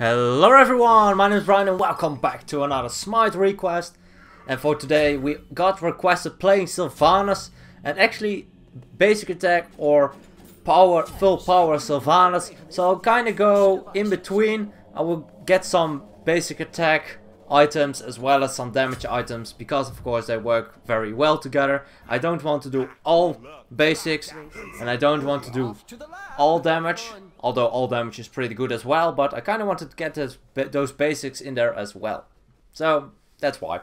Hello everyone, my name is Brian and welcome back to another Smite request. And for today we got requested playing Sylvanus and actually basic attack or power, full power Sylvanus. So I'll kind of go in between. I will get some basic attack items as well as some damage items because of course they work very well together. I don't want to do all basics and I don't want to do all damage although all damage is pretty good as well but I kind of wanted to get those, those basics in there as well. So that's why.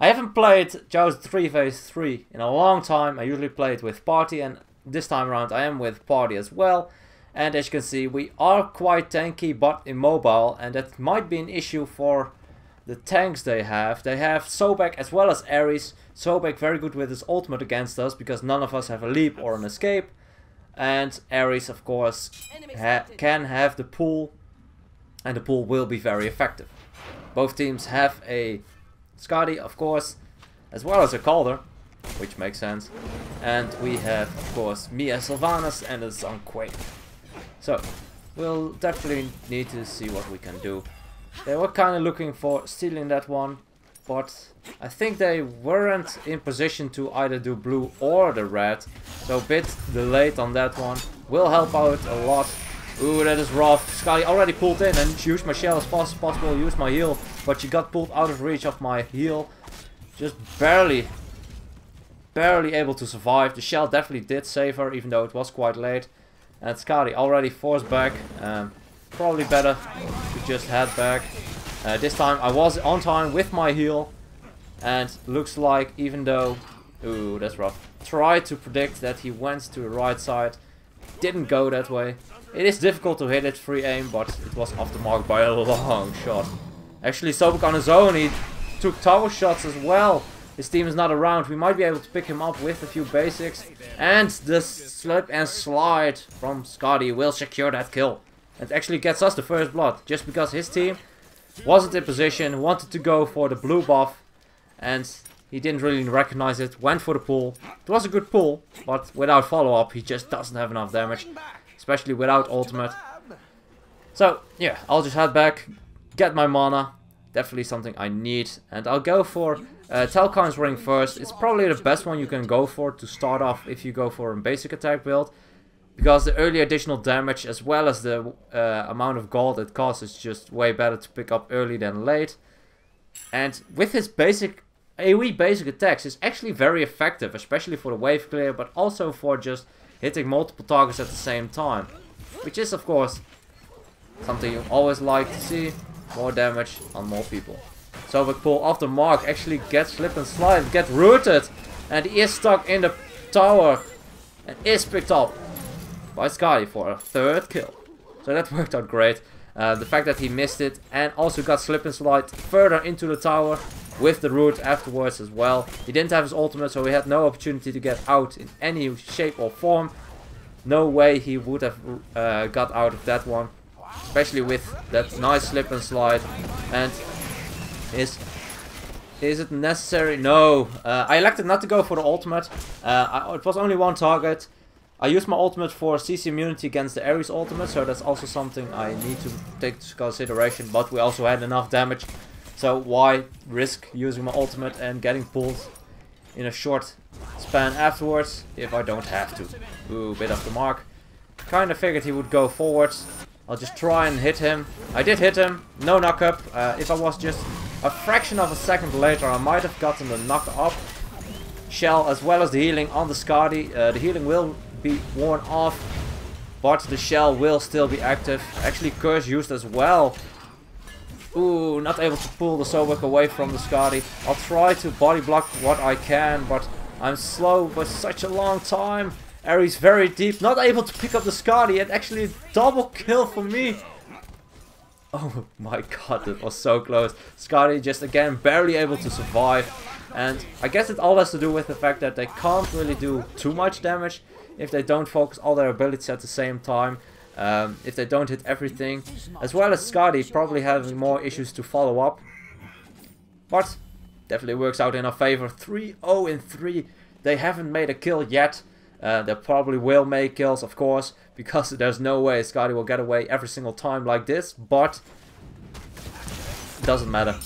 I haven't played Joust 3 Phase 3 in a long time. I usually play it with party and this time around I am with party as well. And as you can see we are quite tanky but immobile and that might be an issue for the tanks they have. They have Sobek as well as Ares. Sobek very good with his ultimate against us because none of us have a leap or an escape. And Ares of course ha can have the pool and the pool will be very effective. Both teams have a Skadi of course as well as a Kaldr which makes sense. And we have of course Mia Sylvanus and a Zhong So we'll definitely need to see what we can do. They were kind of looking for stealing that one, but I think they weren't in position to either do blue or the red. So a bit delayed on that one. Will help out a lot. Ooh, that is rough. Sky already pulled in and used my shell as fast as possible, used my heal, but she got pulled out of reach of my heal. Just barely, barely able to survive. The shell definitely did save her, even though it was quite late. And Skadi already forced back. Um, probably better to just head back. Uh, this time I was on time with my heal. And looks like even though... Ooh, that's rough. Tried to predict that he went to the right side. Didn't go that way. It is difficult to hit it free aim, but it was off the mark by a long shot. Actually, Sobek on his own, he took tower shots as well. His team is not around. We might be able to pick him up with a few basics. And the slip and slide from Skadi will secure that kill. It actually gets us the first blood. Just because his team wasn't in position, wanted to go for the blue buff. And he didn't really recognize it, went for the pull. It was a good pull, but without follow-up he just doesn't have enough damage. Especially without ultimate. So, yeah, I'll just head back, get my mana. Definitely something I need. And I'll go for uh, Telkhines Ring first. It's probably the best one you can go for to start off if you go for a basic attack build. Because the early additional damage as well as the uh, amount of gold it costs is just way better to pick up early than late. And with his basic AoE basic attacks is actually very effective, especially for the wave clear, but also for just hitting multiple targets at the same time. Which is of course something you always like to see, more damage on more people. So the pull off the mark actually gets slip and slide, get rooted, and he is stuck in the tower and is picked up by Sky for a third kill. So that worked out great. Uh, the fact that he missed it and also got slip and slide further into the tower with the root afterwards as well. He didn't have his ultimate so he had no opportunity to get out in any shape or form. No way he would have uh, got out of that one. Especially with that nice slip and slide. And is is it necessary? No. Uh, I elected not to go for the ultimate. Uh, I, it was only one target. I use my ultimate for CC immunity against the Ares ultimate, so that's also something I need to take into consideration, but we also had enough damage, so why risk using my ultimate and getting pulled in a short span afterwards if I don't have to. Ooh, bit off the mark. Kinda figured he would go forwards. I'll just try and hit him. I did hit him, no knock up. Uh, if I was just a fraction of a second later, I might have gotten the knock up shell as well as the healing on the Skadi. Uh, the healing will be worn off. But the shell will still be active. Actually, curse used as well. Ooh, not able to pull the Sobek away from the Skadi. I'll try to body block what I can, but I'm slow for such a long time. Ares very deep, not able to pick up the Skadi, and actually a double kill for me. Oh my god, that was so close. Skadi just again barely able to survive. And I guess it all has to do with the fact that they can't really do too much damage if they don't focus all their abilities at the same time. Um, if they don't hit everything. As well as Skadi probably having more issues to follow up. But definitely works out in our favor. 3-0 in 3. They haven't made a kill yet. Uh, they probably will make kills, of course, because there's no way Skadi will get away every single time like this. But it doesn't matter.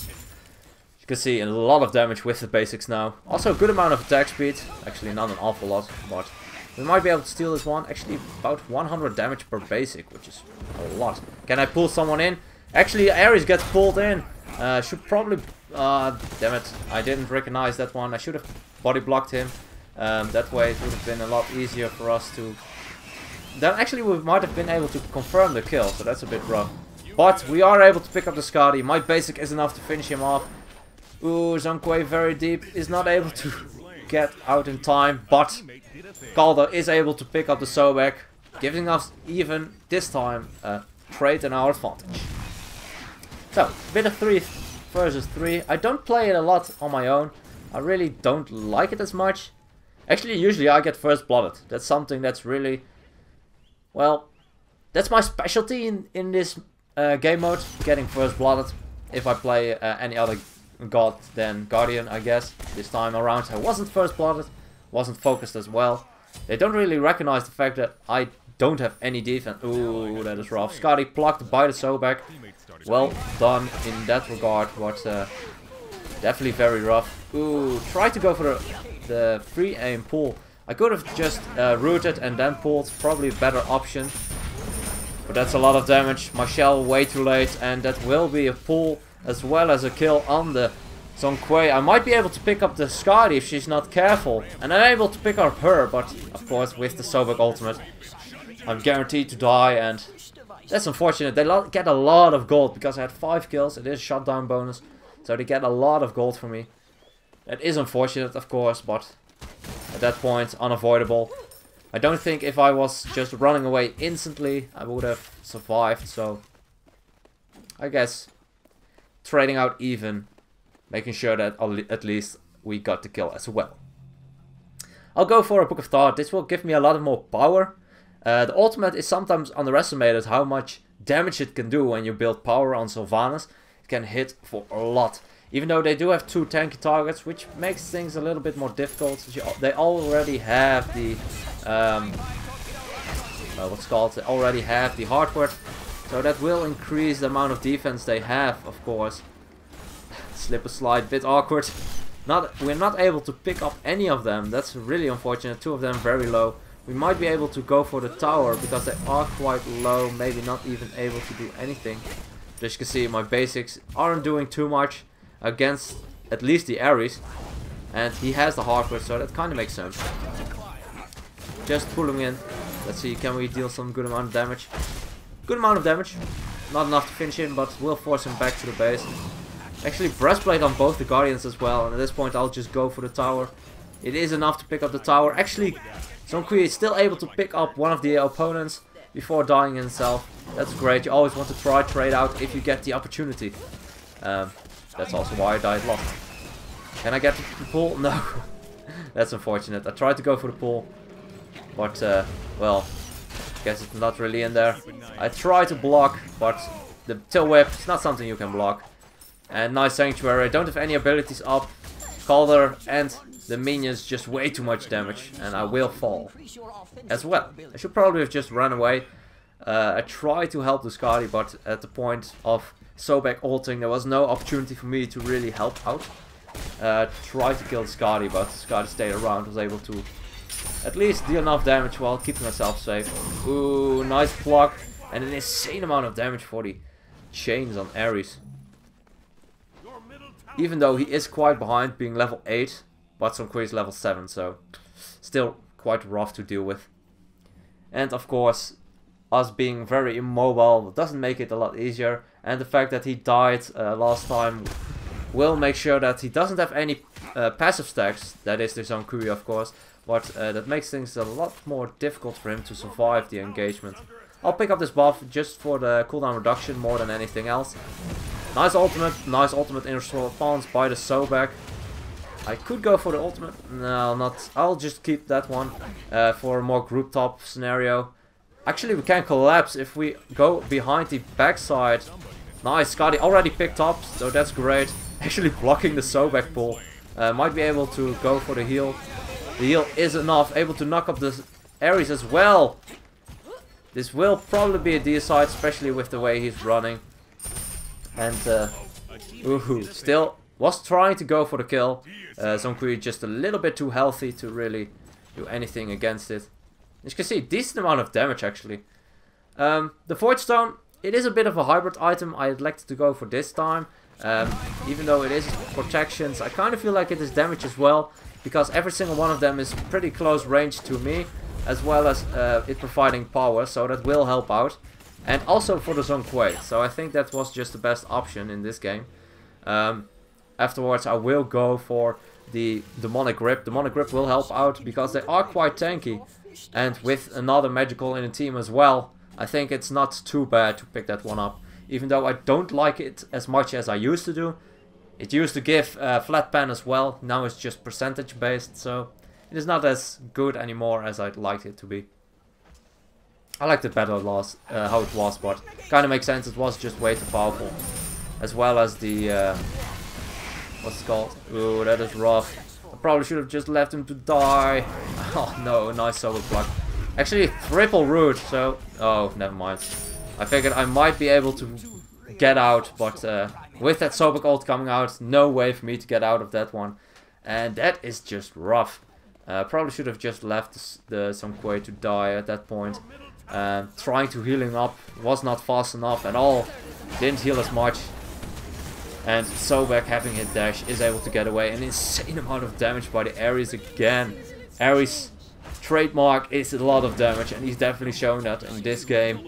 You can see a lot of damage with the basics now. Also a good amount of attack speed. Actually not an awful lot, but we might be able to steal this one. Actually about 100 damage per basic, which is a lot. Can I pull someone in? Actually Ares gets pulled in. Uh, should probably... Uh, damn it. I didn't recognize that one. I should have body blocked him. Um, that way it would have been a lot easier for us to... Then actually we might have been able to confirm the kill, so that's a bit rough. But we are able to pick up the Skadi. My basic is enough to finish him off. Ooh, Zhong Kui very deep. Is not able to get out in time. But Kaldr is able to pick up the Sobek. Giving us even this time a trade in our advantage. So, bit of 3 versus 3. I don't play it a lot on my own. I really don't like it as much. Actually, usually I get first blooded. That's something that's really... Well, that's my specialty in, in this uh, game mode. Getting first blooded. If I play uh, any other god than Guardian, I guess. This time around I wasn't first blooded, wasn't focused as well. They don't really recognize the fact that I don't have any defense. Ooh, that is rough. Skadi plucked by the Sobek. Well done in that regard, but uh, definitely very rough. Ooh, try to go for the, the free aim pull. I could have just uh, rooted and then pulled, probably a better option. But that's a lot of damage. My shell way too late, and that will be a pull as well as a kill on the Zhong Kui. I might be able to pick up the Skadi if she's not careful. And I'm able to pick up her, but of course with the Sobek ultimate, I'm guaranteed to die and that's unfortunate. They get a lot of gold because I had 5 kills. It is shutdown bonus. So they get a lot of gold from me. That is unfortunate, of course, but at that point, unavoidable. I don't think if I was just running away instantly, I would have survived. So I guess trading out even, making sure that at least we got the kill as well. I'll go for a Book of Thoth. This will give me a lot more power. Uh, the ultimate is sometimes underestimated how much damage it can do when you build power on Sylvanus. It can hit for a lot. Even though they do have two tanky targets, which makes things a little bit more difficult. They already have the... Um, uh, what's called? They already have the hardware so that will increase the amount of defense they have, of course. Slip a slide, bit awkward. Not, we're not able to pick up any of them. That's really unfortunate. Two of them very low. We might be able to go for the tower because they are quite low. Maybe not even able to do anything. As you can see, my basics aren't doing too much against at least the Ares. And he has the hardware, so that kind of makes sense. Just pull him in. Let's see, can we deal some good amount of damage? Good amount of damage. Not enough to finish him, but will force him back to the base. Actually, breastplate on both the Guardians as well. And at this point, I'll just go for the tower. It is enough to pick up the tower. Actually, Zhong Kui is still able to pick up one of the opponents before dying himself. That's great. You always want to try trade out if you get the opportunity. Um, that's also why I died lost. Can I get the pull? No. that's unfortunate. I tried to go for the pull. But, uh, well, Guess it's not really in there. I try to block, but the tail whip is not something you can block. And nice sanctuary. I don't have any abilities up. Kaldr and the minions just way too much damage. And I will fall. As well. I should probably have just run away. Uh, I tried to help the Skadi, but at the point of Sobek ulting, there was no opportunity for me to really help out. Uh, tried to kill Skadi, but Skadi stayed around, was able to at least deal enough damage while keeping myself safe. Ooh, nice block. And an insane amount of damage for the chains on Ares. Even though he is quite behind, being level 8. But Kui is level 7, so still quite rough to deal with. And of course, us being very immobile doesn't make it a lot easier. And the fact that he died uh, last time will make sure that he doesn't have any uh, passive stacks. That is the Kui, of course. But uh, that makes things a lot more difficult for him to survive the engagement. I'll pick up this buff just for the cooldown reduction more than anything else. Nice ultimate, nice ultimate inner response by the Sobek. I could go for the ultimate. No, not. I'll just keep that one uh, for a more group top scenario. Actually, we can collapse if we go behind the backside. Nice, Skadi already picked up, so that's great. Actually blocking the Sobek pull. Uh, might be able to go for the heal. The heal is enough, able to knock up the Ares as well. This will probably be a deicide, especially with the way he's running. And uh, Ooh, still was trying to go for the kill. Uh, Zhongkui just a little bit too healthy to really do anything against it. As you can see, decent amount of damage actually. Um, the Void Stone, it is a bit of a hybrid item I'd like to go for this time. Um, even though it is protections, I kind of feel like it is damage as well. Because every single one of them is pretty close range to me. As well as uh, it providing power, so that will help out. And also for the Zhong Kui, so I think that was just the best option in this game. Um, afterwards I will go for the Demonic Grip. The demonic Grip will help out because they are quite tanky. And with another magical in the team as well, I think it's not too bad to pick that one up. Even though I don't like it as much as I used to do. It used to give uh, flat pen as well, now it's just percentage based, so it is not as good anymore as I'd like it to be. I liked it better last, uh, how it was, but kind of makes sense, it was just way too powerful. As well as the, uh, what's it called? Ooh, that is rough. I probably should have just left him to die. Oh no, nice solo block. Actually, triple root, so... Oh, never mind. I figured I might be able to get out, but uh, with that Sobek ult coming out, no way for me to get out of that one. And that is just rough. Uh, probably should have just left the, the to die at that point. Uh, trying to healing up was not fast enough at all. Didn't heal as much. And Sobek having hit dash is able to get away. An insane amount of damage by the Ares again. Ares trademark is a lot of damage and he's definitely shown that in this game.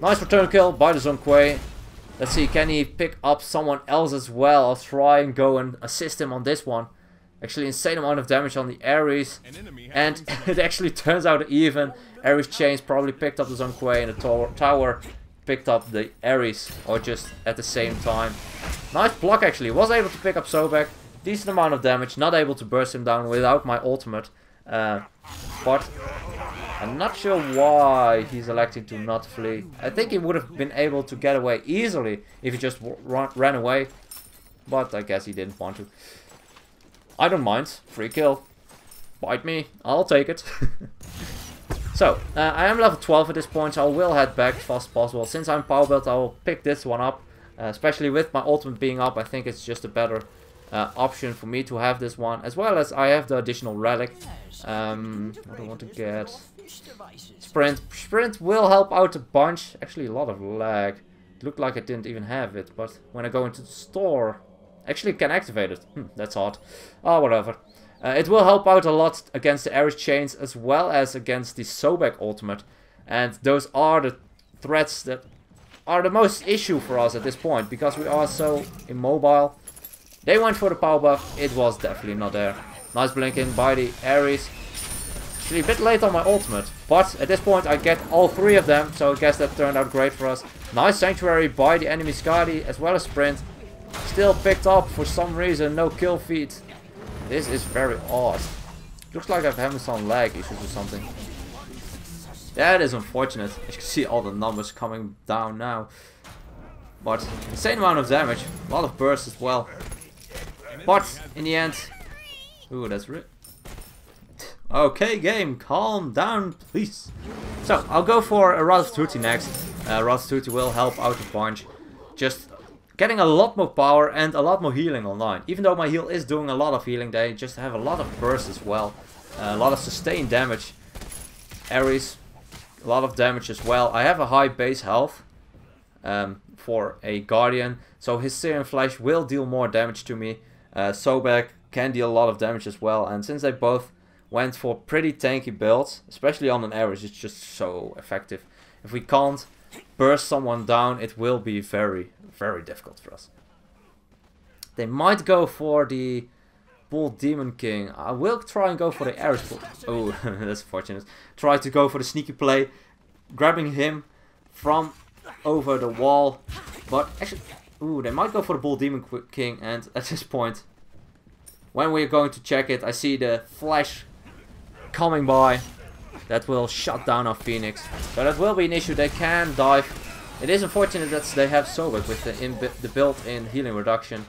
Nice return kill by the Zhong Kui. Let's see, can he pick up someone else as well? I'll try and go and assist him on this one. Actually, insane amount of damage on the Ares. And it actually turns out even. Ares Chains probably picked up the Zhong Kui and the tower, tower picked up the Ares. Or just at the same time. Nice block actually. Was able to pick up Sobek. Decent amount of damage. Not able to burst him down without my ultimate. Uh, but I'm not sure why he's electing to not flee. I think he would have been able to get away easily if he just ran away. But I guess he didn't want to. I don't mind. Free kill. Bite me. I'll take it. so, uh, I am level 12 at this point, so I will head back as fast as possible. Since I'm power built, I will pick this one up. Uh, especially with my ultimate being up, I think it's just a better uh, option for me to have this one. As well as I have the additional relic. Um, I want to get? Sprint. Sprint will help out a bunch. Actually, a lot of lag. It looked like I didn't even have it, but when I go into the store, actually can activate it. Hm, that's odd. Oh, whatever. Uh, it will help out a lot against the Ares Chains as well as against the Sobek ultimate. And those are the threats that are the most issue for us at this point because we are so immobile. They went for the power buff, it was definitely not there. Nice blinking by the Ares. Actually a bit late on my ultimate. But at this point I get all three of them. So I guess that turned out great for us. Nice Sanctuary by the enemy Skadi as well as Sprint. Still picked up for some reason. No kill feed. This is very odd. Looks like I'm having some lag issues or something. That is unfortunate. As you can see all the numbers coming down now. But insane amount of damage. A lot of bursts as well. But in the end... Ooh, that's rip. Okay, game, calm down, please. So, I'll go for a Tahuti next. Uh, Tahuti will help out a bunch. Just getting a lot more power and a lot more healing online. Even though my heal is doing a lot of healing, they just have a lot of burst as well. Uh, a lot of sustained damage. Ares, a lot of damage as well. I have a high base health um, for a Guardian. So his Searing Flesh will deal more damage to me. Uh, Sobek can deal a lot of damage as well. And since they both went for pretty tanky builds, especially on an Ares, it's just so effective. If we can't burst someone down, it will be very, very difficult for us. They might go for the Bull Demon King. I will try and go for the Ares Bull. Oh, that's fortunate. Try to go for the sneaky play, grabbing him from over the wall. But actually, ooh, they might go for the Bull Demon King. And at this point, when we're going to check it, I see the flash coming by that will shut down our Phoenix. So that will be an issue. They can dive. It is unfortunate that they have Sobek with the, the built-in healing reduction.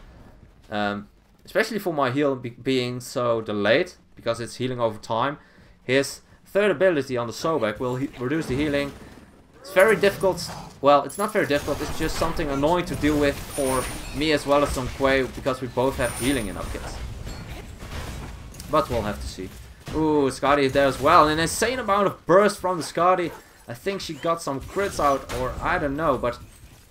Um, especially for my heal be being so delayed, because it's healing over time. His third ability on the Sobek will reduce the healing It's very difficult. Well, it's not very difficult. It's just something annoying to deal with for me as well as Zhong Kui because we both have healing in our kits. But we'll have to see. Ooh, Skadi there as well. An insane amount of burst from the Skadi. I think she got some crits out, or I don't know, but...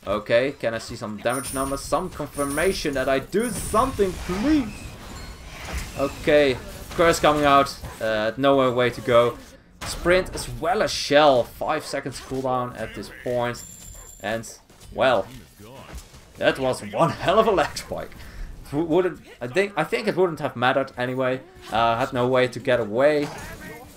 Okay, can I see some damage numbers? Some confirmation that I do something, please! Okay, curse coming out. Uh, nowhere way to go. Sprint as well as Shell. 5 seconds cooldown at this point. And, well, that was one hell of a leg spike wouldn't I think I think it wouldn't have mattered anyway. Uh, had no way to get away.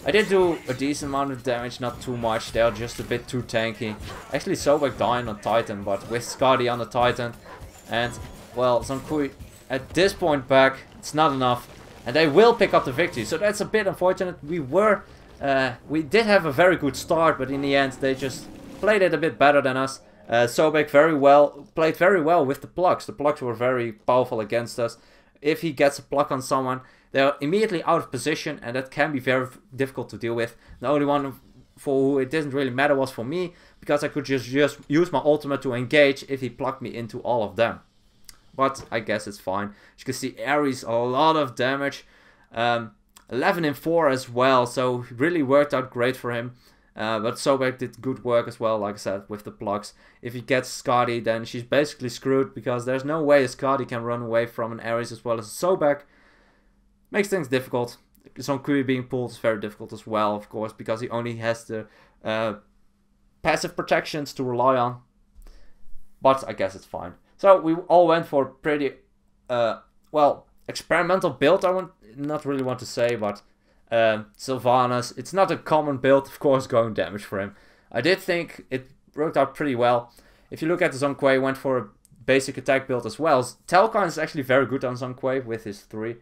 I did do a decent amount of damage, not too much. They're just a bit too tanky. Actually, Sobek dying on Titan, but with Skadi on the Titan, and well, Kui at this point back, it's not enough, and they will pick up the victory. So that's a bit unfortunate. We were, uh, we did have a very good start, but in the end, they just played it a bit better than us. Uh, Sobek very well played very well with the plucks. The plucks were very powerful against us. If he gets a pluck on someone, they're immediately out of position, and that can be very difficult to deal with. The only one for who it didn't really matter was for me, because I could just, just use my ultimate to engage if he plucked me into all of them. But I guess it's fine. As you can see, Ares, a lot of damage. Um, 11 in 4 as well, so really worked out great for him. Uh, but Sobek did good work as well, like I said, with the plucks. If he gets Skadi, then she's basically screwed because there's no way Skadi can run away from an Ares as well as Sobek. Makes things difficult. Zhong Kui being pulled is very difficult as well, of course, because he only has the uh, passive protections to rely on. But I guess it's fine. So we all went for pretty, uh, well, experimental build, I want not really want to say, but um, Sylvanus, it's not a common build, of course, going damage for him. I did think it worked out pretty well. If you look at Kui, went for a basic attack build as well. Telkhines is actually very good on Zhong Kui with his 3.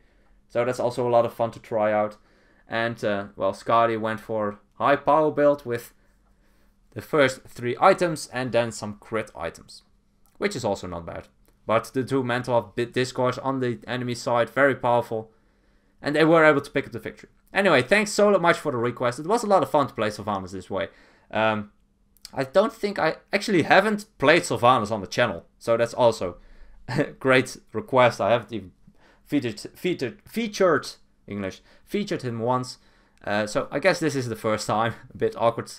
So that's also a lot of fun to try out. And, uh, well, Skadi went for high power build with the first 3 items and then some crit items. Which is also not bad. But the two of Discourse on the enemy side, very powerful. And they were able to pick up the victory. Anyway, thanks so much for the request. It was a lot of fun to play Sylvanus this way. Um, I don't think I actually haven't played Sylvanus on the channel, so that's also a great request. I haven't even featured featured featured English featured him once, uh, so I guess this is the first time. A bit awkward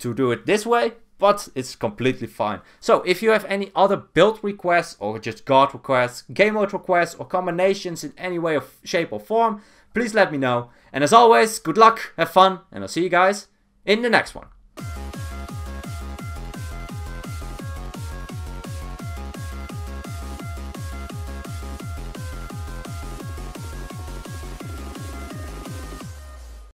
to do it this way, but it's completely fine. So if you have any other build requests or just guard requests, game mode requests, or combinations in any way of shape or form, please let me know. And as always, good luck, have fun, and I'll see you guys in the next one.